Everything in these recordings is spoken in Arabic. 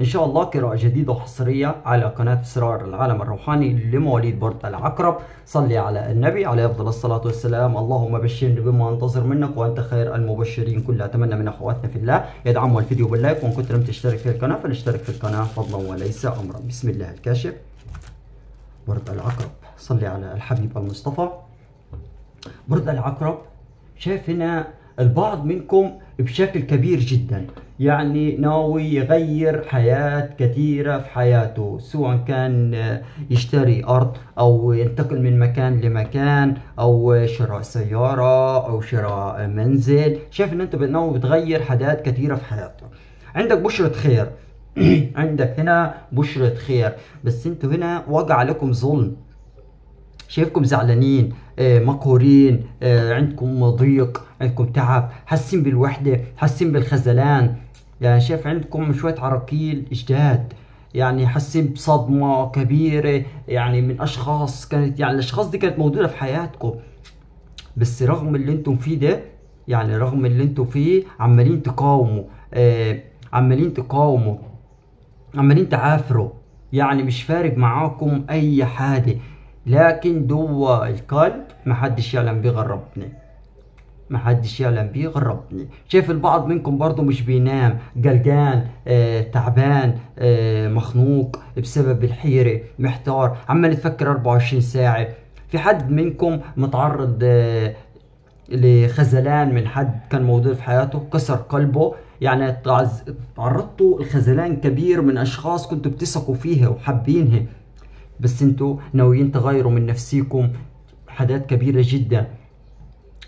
إن شاء الله قراءة جديدة وحصرية على قناة إسرار العالم الروحاني لمواليد برج العقرب. صلي على النبي عليه أفضل الصلاة والسلام. اللهم بشرني بما أنتظر منك وأنت خير المبشرين. كل أتمنى من أخواتنا في الله يدعموا الفيديو باللايك وإن كنت لم تشترك في القناة فلاشترك في القناة فضلا وليس امرا. بسم الله الكاشف. برج العقرب. صلي على الحبيب المصطفى. برج العقرب شايف هنا البعض منكم بشكل كبير جدا. يعني ناوي يغير حياة كثيرة في حياته سواء كان يشتري أرض أو ينتقل من مكان لمكان أو شراء سيارة أو شراء منزل. شايف إن أنت ناوي بتغير حاجات كثيرة في حياته. عندك بشرة خير. عندك هنا بشرة خير. بس أنتوا هنا وقع عليكم ظلم. شايفكم زعلانين آه، مقهورين آه، عندكم ضيق عندكم تعب حاسين بالوحدة حاسين بالخذلان. يعني شايف عندكم شوية عراقيل جداد يعني حاسين بصدمة كبيرة يعني من أشخاص كانت يعني الأشخاص دي كانت موجودة في حياتكم. بس رغم اللي أنتم فيه ده يعني رغم اللي أنتم فيه عمالين تقاوموا آه عمالين تقاوموا عمالين تعافروا. يعني مش فارق معاكم أي حاجة. لكن جوا القلب محدش يعلم بيه غير ربنا. محدش يعلم بيه غير ربنا. شايف البعض منكم برضو مش بينام قلقان آه تعبان آه مخنوق بسبب الحيرة محتار عمال يتفكر 24 ساعة. في حد منكم متعرض آه لخذلان من حد كان موجود في حياته كسر قلبه؟ يعني تعرضتوا لخذلان كبير من أشخاص كنتوا بتثقوا فيها وحابينها. بس أنتوا ناويين تغيروا من نفسيكم حاجات كبيرة جدا.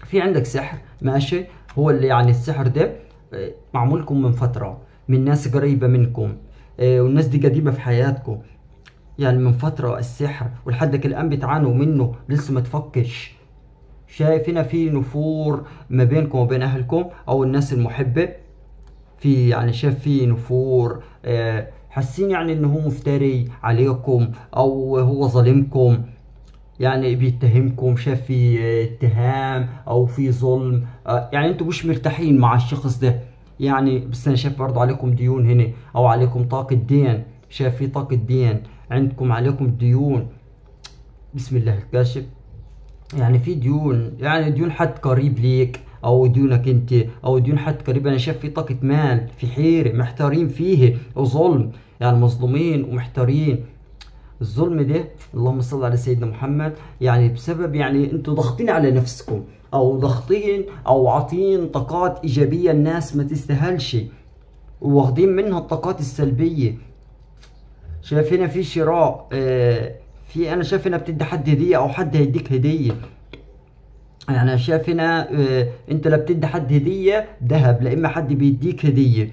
في عندك سحر ماشي؟ هو اللي يعني السحر ده آه، معمولكم من فترة من ناس قريبة منكم آه، والناس دي قديمة في حياتكم. يعني من فترة السحر ولحدك الآن بتعانوا منه لسه ما تفكش. شايف هنا في نفور ما بينكم وبين أهلكم أو الناس المحبة؟ في يعني شايف في نفور آه، حاسين يعني إنه هو مفتري عليكم أو هو ظالمكم؟ يعني بيتهمكم شايف في اتهام أو في ظلم؟ آه، يعني أنتوا مش مرتاحين مع الشخص ده. يعني بس أنا شايف برضه عليكم ديون هنا أو عليكم طاقة دين. شايف في طاقة دين عندكم عليكم ديون. بسم الله. الكاشف يعني في ديون. يعني ديون حد قريب ليك. أو ديونك أنت أو ديون حد قريب أنا شايف في طاقة مال في حيرة محتارين فيه وظلم. يعني مظلومين ومحتارين. الظلم ده اللهم صل على سيدنا محمد. يعني بسبب يعني أنتوا ضاغطين على نفسكم أو ضاغطين أو عاطين طاقات إيجابية الناس ما تستاهلش واخدين منها الطاقات السلبية. شايف هنا في شراء آه في أنا شايف هنا بتدي حد هدية أو حد هيديك هدية. يعني أنا شايف هنا آه، انت لا بتدي حد هدية ذهب لا إما حد بيديك هدية.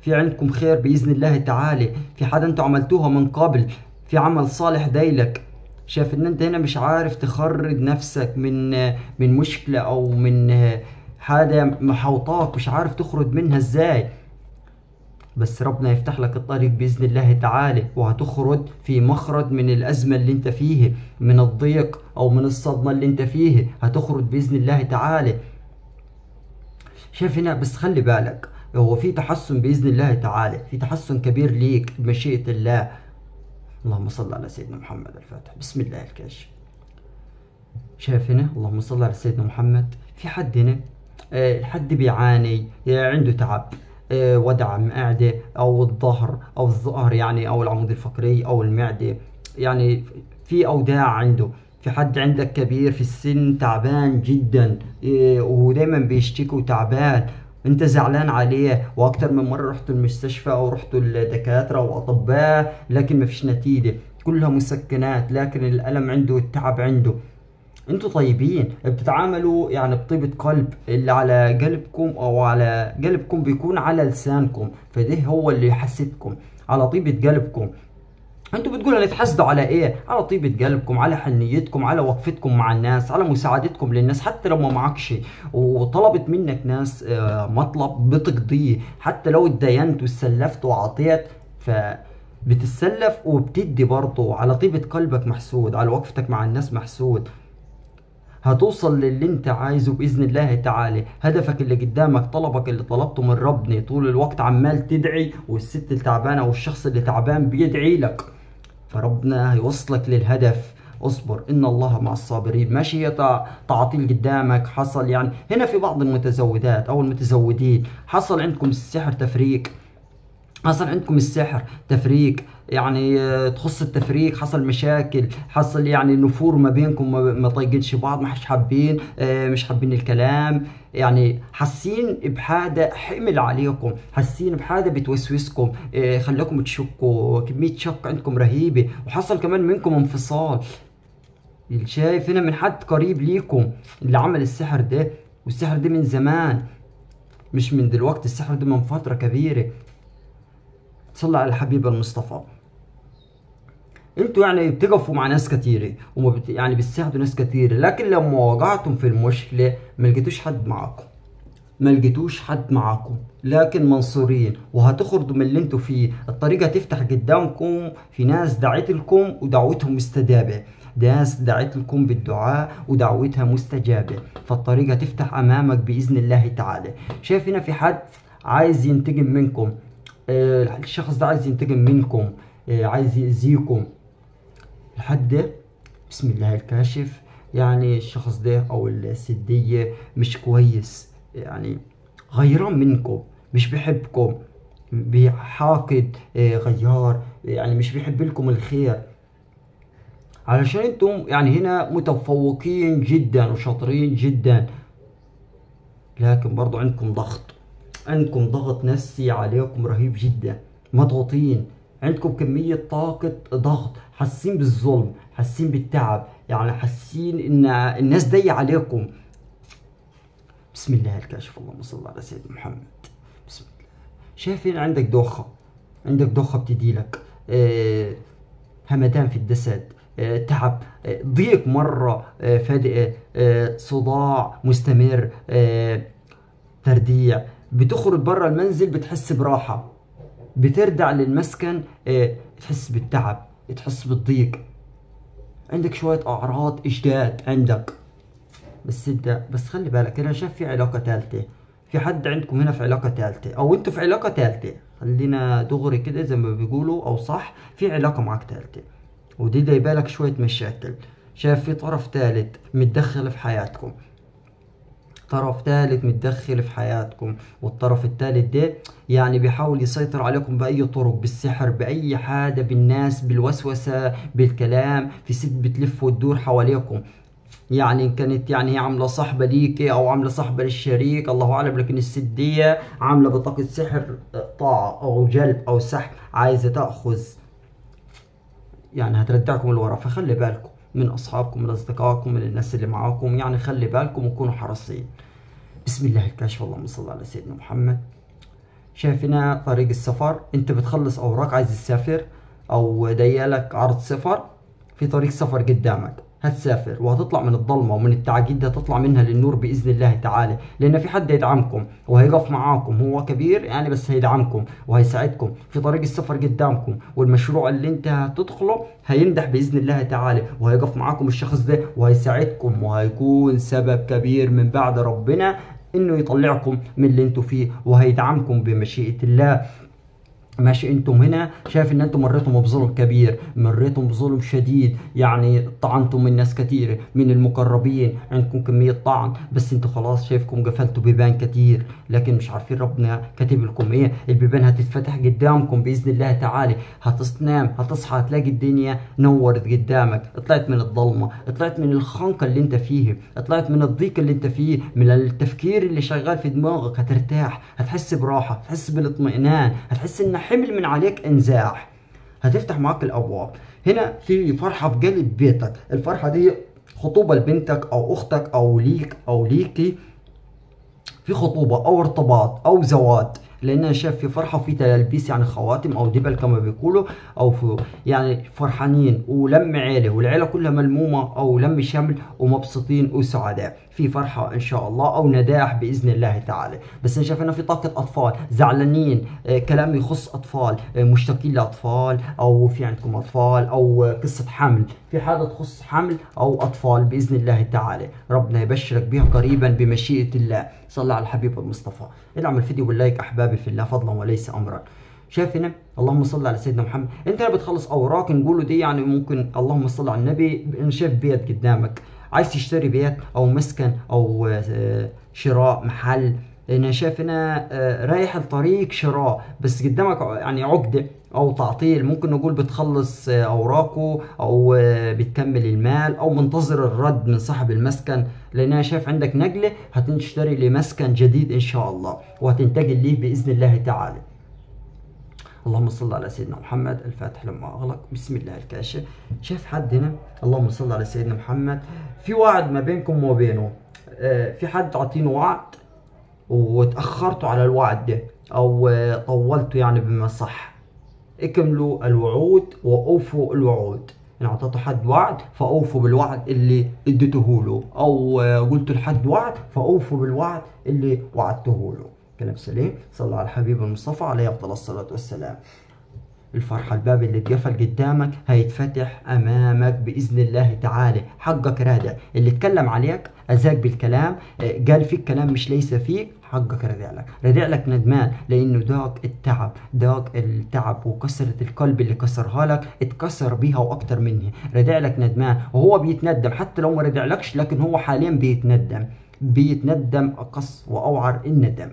في عندكم خير بإذن الله تعالى. في حاجة أنتوا عملتوها من قبل في عمل صالح دايلك. شايف إن انت هنا مش عارف تخرج نفسك من آه، من مشكلة أو من آه، حاجة محوطاك مش عارف تخرج منها إزاي. بس ربنا يفتح لك الطريق بإذن الله تعالى وهتخرج في مخرج من الأزمة اللي أنت فيه من الضيق أو من الصدمة اللي أنت فيه هتخرج بإذن الله تعالى. شايف هنا؟ بس خلي بالك هو في تحسن بإذن الله تعالى في تحسن كبير ليك بمشيئة الله. اللهم صل على سيدنا محمد الفاتح. بسم الله الكاشف شايف هنا؟ اللهم صل على سيدنا محمد. في حد هنا؟ آه، الحد بيعاني آه، عنده تعب. آه، وجع معدة أو الظهر أو الظهر يعني أو العمود الفقري أو المعدة. يعني في أوجاع عنده. في حد عندك كبير في السن تعبان جدا آه، ودايما بيشتكي وتعبان. أنت زعلان عليه وأكتر من مرة رحت المستشفى أو رحت الدكاتره وأطباء لكن ما فيش نتيجة. كلها مسكنات لكن الألم عنده والتعب عنده. أنتوا طيبين بتتعاملوا يعني بطيبة قلب اللي على قلبكم أو على قلبكم بيكون على لسانكم فده هو اللي يحسدكم على طيبة قلبكم. أنتوا بتقولوا نتحسدوا على إيه؟ على طيبة قلبكم على حنيتكم على وقفتكم مع الناس على مساعدتكم للناس حتى لو ما معكش. وطلبت منك ناس آه، مطلب بتقضيه. حتى لو اتدينت وسلفت وعطيت ف بتتسلف وبتدي برضه. على طيبة قلبك محسود على وقفتك مع الناس محسود. هتوصل للي انت عايزه بإذن الله تعالى. هدفك اللي قدامك طلبك اللي طلبته من ربنا. طول الوقت عمال تدعي والست التعبانة والشخص اللي تعبان بيدعي لك. فربنا هيوصلك للهدف. اصبر إن الله مع الصابرين. ماشي تعطيل قدامك. حصل يعني هنا في بعض المتزودات أو المتزودين حصل عندكم السحر تفريق. حصل عندكم السحر تفريق يعني آه، تخص التفريق حصل مشاكل حصل يعني نفور ما بينكم ما طايقينش بعض ما حدش حابين آه، مش حابين الكلام. يعني حاسين بحاجة حمل عليكم حاسين بحاجة بتوسوسكم آه، خلاكم تشكوا كمية شك عندكم رهيبة. وحصل كمان منكم انفصال. شايف هنا من حد قريب ليكم اللي عمل السحر ده؟ والسحر ده من زمان مش من دلوقتي السحر ده من فترة كبيرة. صلى على الحبيب المصطفى. أنتوا يعني بتقفوا مع ناس كتيرة وما بت... يعني بتساعدوا ناس كتيرة لكن لما وقعتم في المشكلة ما لقيتوش حد معاكم. ما لقيتوش حد معاكم. لكن منصورين وهتخرجوا من اللي أنتوا فيه. الطريقة تفتح قدامكم في ناس دعت لكم ودعوتهم مستجابة. ناس دعت لكم بالدعاء ودعوتها مستجابة. فالطريقة تفتح أمامك بإذن الله تعالى. شايف هنا في حد عايز ينتقم منكم؟ الشخص ده عايز ينتقم منكم آه، عايز يأذيكم. الحد بسم الله الكاشف يعني الشخص ده أو السدية مش كويس يعني غيران منكم مش بيحبكم بحاقد آه، غيار يعني مش بيحب لكم الخير. علشان أنتم يعني هنا متفوقين جدا وشاطرين جدا لكن برضو عندكم ضغط. عندكم ضغط نفسي عليكم رهيب جدا. مضغوطين. عندكم كمية طاقة ضغط. حاسين بالظلم. حاسين بالتعب. يعني حاسين إن الناس ضيق عليكم. بسم الله الكاشف. اللهم صل على سيدنا محمد. بسم الله. شايفين عندك دوخة. عندك دوخة بتديلك آه همدان في الجسد. آه، تعب. آه، ضيق مرة. فادئة آه، صداع مستمر. آه، ترديع. بتخرج برا المنزل بتحس براحة. بترجع للمسكن آه، تحس بالتعب تحس بالضيق. عندك شوية أعراض إجداد عندك. بس أنت بس خلي بالك أنا شايف في علاقة ثالثة في حد عندكم هنا في علاقة ثالثة أو أنتوا في علاقة ثالثة خلينا دغري كده زي ما بيقولوا أو صح في علاقة معاك ثالثة ودي جايبة لك شوية مشاكل. شايف في طرف ثالث متدخل في حياتكم. طرف ثالث متدخل في حياتكم والطرف الثالث ده يعني بيحاول يسيطر عليكم بأي طرق بالسحر بأي حاجة بالناس بالوسوسة بالكلام في ست بتلف وتدور حواليكم. يعني إن كانت يعني هي عاملة صاحبة ليكي أو عاملة صاحبة للشريك الله أعلم لكن الست دي عاملة بطاقة سحر طاعة أو جلب أو سحب عايزة تأخذ. يعني هترجعكم لورا فخلي بالكم. من أصحابكم من أصدقائكم من الناس اللي معاكم. يعني خلي بالكم وكونوا حريصين. بسم الله الكاشف اللهم صل على سيدنا محمد. شايفنا طريق السفر. أنت بتخلص أوراق عايز تسافر أو ديالك عرض سفر في طريق سفر قدامك. هتسافر وهتطلع من الضلمه ومن التعقيد ده هتطلع منها للنور بإذن الله تعالى. لأن في حد هيدعمكم وهيقف معاكم هو كبير يعني بس هيدعمكم وهيساعدكم في طريق السفر قدامكم. والمشروع اللي انت هتدخله هينجح بإذن الله تعالى وهيقف معاكم الشخص ده وهيساعدكم وهيكون سبب كبير من بعد ربنا إنه يطلعكم من اللي أنتوا فيه وهيدعمكم بمشيئة الله. ماشي أنتم هنا شايف ان أنتم مريتم بظلم كبير مريتم بظلم شديد. يعني طعنتم من ناس كتير من المقربين عندكم كمية طعن. بس أنتوا خلاص شايفكم قفلتوا بيبان كتير. لكن مش عارفين ربنا كاتب لكم إيه. البيبان هتتفتح قدامكم بإذن الله تعالى. هتنام هتصحى هتلاقي الدنيا نورت قدامك. طلعت من الضلمة طلعت من الخنقة اللي انت فيه. طلعت من الضيق اللي انت فيه من التفكير اللي شغال في دماغك. هترتاح هتحس براحة هتحس بالاطمئنان هتحس ان حمل من عليك انزاح هتفتح معاك الأبواب. هنا في فرحة في قلب بيتك. الفرحة دي خطوبة لبنتك أو أختك أو ليك أو ليكي. في خطوبة أو ارتباط أو زواج. لأن شايف في فرحة وفي تلبيس يعني خواتم أو دبل كما بيقولوا أو في يعني فرحانين ولم عيلة والعيلة كلها ملمومة أو لم شمل ومبسوطين وسعداء. في فرحة إن شاء الله أو نجاح بإذن الله تعالى. بس أنا شايف إنه في طاقة أطفال زعلانين آه، كلام يخص أطفال آه، مشتاقين لأطفال أو في عندكم أطفال أو آه، قصة حمل. في حاجة تخص حمل أو أطفال بإذن الله تعالى. ربنا يبشرك بها قريبا بمشيئة الله. صلى على الحبيب المصطفى ادعم الفيديو باللايك احبابي في الله فضلا وليس امرا. شايف هنا؟ اللهم صل على سيدنا محمد. انت بتخلص أوراق نقوله دي يعني ممكن اللهم صل على النبي أنا شايف بيت قدامك. عايز تشتري بيت أو مسكن أو آه، شراء محل أنا شايف هنا آه، رايح الطريق شراء. بس قدامك يعني عقدة أو تعطيل. ممكن نقول بتخلص آه، أوراقه أو آه، بتكمل المال أو منتظر الرد من صاحب المسكن. لأن أنا شايف عندك نقلة هتشتري لمسكن جديد إن شاء الله وهتنتقل ليه بإذن الله تعالى. اللهم صل على سيدنا محمد. الفاتح لما أغلق. بسم الله الكاشف. شايف حد هنا؟ اللهم صل على سيدنا محمد. في وعد ما بينكم وبينه. في حد عاطينه وعد؟ وتأخرتوا على الوعد ده آه، طولتوا يعني بما صح. اكملوا الوعود وأوفوا الوعود. ان اعطيتوا حد وعد فأوفوا بالوعد اللي اديته له. آه، قلتوا لحد وعد فأوفوا بالوعد اللي وعدته له. كلام سليم. صلى على الحبيب المصطفى عليه أفضل الصلاة والسلام. الفرحة الباب اللي اتقفل قدامك هيتفتح أمامك بإذن الله تعالى. حقك رادع. اللي اتكلم عليك أذاك بالكلام آه، قال فيك كلام مش ليس فيك حقك رادع لك. رادع لك ندمان لأنه داق التعب داق التعب وكسرة القلب اللي كسرها لك اتكسر بيها وأكتر منها. رادع لك ندمان وهو بيتندم حتى لو ما رادع لكش لكن هو حاليا بيتندم. بيتندم أقص وأوعر الندم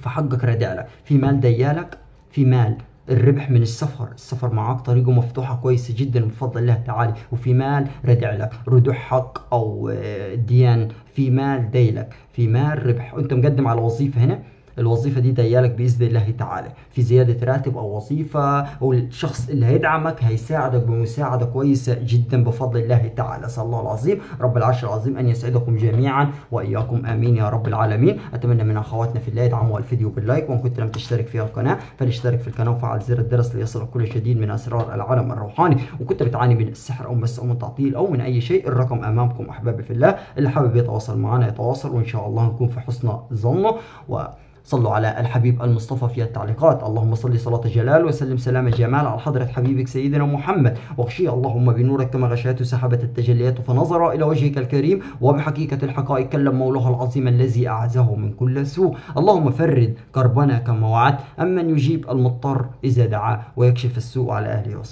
فحقك رادع لك. في مال ديالك في مال. الربح من السفر. السفر معاك طريقة مفتوحة كويسة جدا بفضل الله تعالى. وفي مال ردع لك. ردوح حق أو آه، ديان. في مال ديلك في مال ربح. وأنت مقدم على وظيفة هنا. الوظيفة دي ديالك بإذن الله تعالى. في زيادة راتب أو وظيفة أو الشخص اللي هيدعمك هيساعدك بمساعدة كويسة جدا بفضل الله تعالى. أسأل الله العظيم. رب العرش العظيم أن يسعدكم جميعا وإياكم. آمين يا رب العالمين. أتمنى من أخواتنا في الله يدعموا الفيديو باللايك وإن كنت لم تشترك في القناة فلاشترك في القناة وفعل زر الجرس ليصلك كل جديد من أسرار العالم الروحاني. وكنت بتعاني من السحر أو مس أو من تعطيل أو من أي شيء الرقم أمامكم أحبابي في الله. اللي حابب يتواصل معنا يتواصل وإن شاء الله نكون في حسن ظنه و صلوا على الحبيب المصطفى في التعليقات. اللهم صل صلاة جلال وسلم سلام جمال على حضرة حبيبك سيدنا محمد. واغشي اللهم بنورك كما غشيت سحبة التجليات فنظر إلى وجهك الكريم. وبحقيقة الحقائق كلم مولاه العظيم الذي أعزه من كل سوء. اللهم فرد كربنا كما وعدت أمن يجيب المضطر إذا دعاه ويكشف السوء على أهله وصحبه.